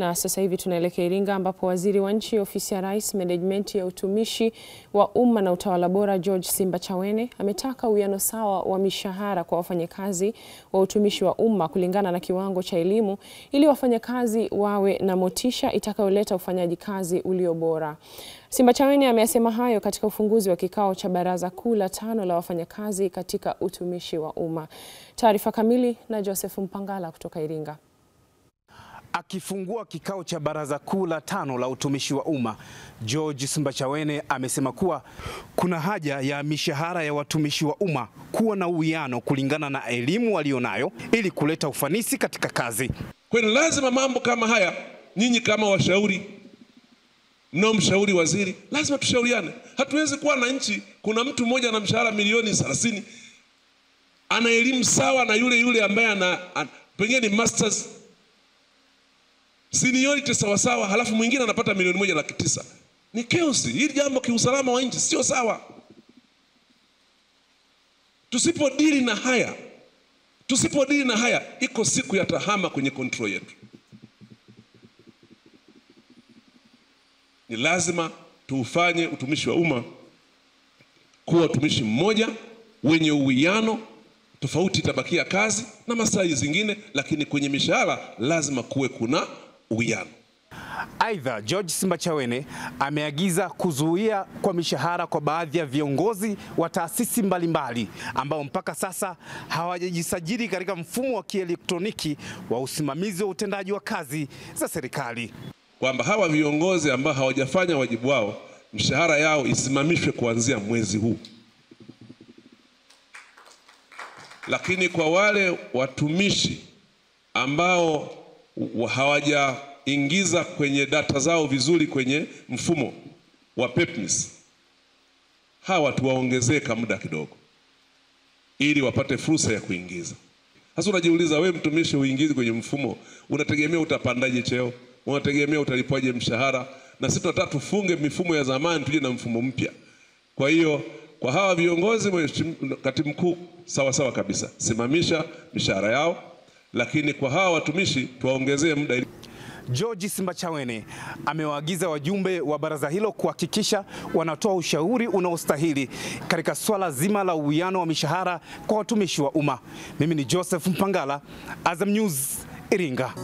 Na sasa hivi tunaelekea Iringa ambapo waziri wa nchi ofisi ya Rais, menejimenti ya utumishi wa umma na utawala bora, George simba chawene ametaka uwiano sawa wa mishahara kwa wafanyakazi wa utumishi wa umma kulingana na kiwango cha elimu ili wafanyakazi wawe na motisha itakayoleta ufanyaji kazi ulio bora. Simbachawene ameyasema hayo katika ufunguzi wa kikao cha Baraza Kuu la tano la wafanyakazi katika utumishi wa umma. Taarifa kamili na Joseph Mpangala kutoka Iringa. Akifungua kikao cha Baraza Kuu la tano la utumishi wa umma, George Simbachawene amesema kuwa kuna haja ya mishahara ya watumishi wa umma kuwa na uwiano kulingana na elimu walionayo ili kuleta ufanisi katika kazi. Kwa hiyo lazima mambo kama haya, nyinyi kama washauri mnaomshauri waziri, lazima tushauriane. Hatuwezi kuwa na nchi, kuna mtu mmoja ana mshahara milioni 30 ana elimu sawa na yule yule ambaye ana, ana pengine ni masters seniority sawasawa, sawa, halafu mwingine anapata milioni moja laki tisa. Ni chaos. Hili jambo kiusalama wa nchi sio sawa. Tusipodili na haya, tusipodili na haya, iko siku ya tahama kwenye control yetu. Ni lazima tuufanye utumishi wa umma kuwa utumishi mmoja wenye uwiano. Tofauti itabakia kazi na maslahi zingine, lakini kwenye mishahara lazima kuwe kuna uwiano. Aidha, George Simbachawene ameagiza kuzuia kwa mishahara kwa baadhi ya viongozi wa taasisi mbalimbali ambao mpaka sasa hawajajisajili katika mfumo wa kielektroniki wa usimamizi wa utendaji wa kazi za serikali, kwamba hawa viongozi ambao hawajafanya wajibu wao mishahara yao isimamishwe kuanzia mwezi huu. Lakini kwa wale watumishi ambao hawajaingiza kwenye data zao vizuri kwenye mfumo wa PEPMIS, hawa tuwaongezee muda kidogo, ili wapate fursa ya kuingiza. Sasa unajiuliza, we mtumishi uingizi kwenye mfumo, unategemea utapandaje cheo? Unategemea utalipwaje mshahara? Na sisi tunataka tufunge mifumo ya zamani, tuje na mfumo mpya. Kwa hiyo kwa hawa viongozi, katibu mkuu, sawa sawa kabisa, simamisha mishahara yao, lakini kwa hawa watumishi tuwaongezee muda. George Simbachawene amewaagiza wajumbe wa baraza hilo kuhakikisha wanatoa ushauri unaostahili katika swala zima la uwiano wa mishahara kwa watumishi wa umma. Mimi ni Joseph Mpangala, Azam News, Iringa.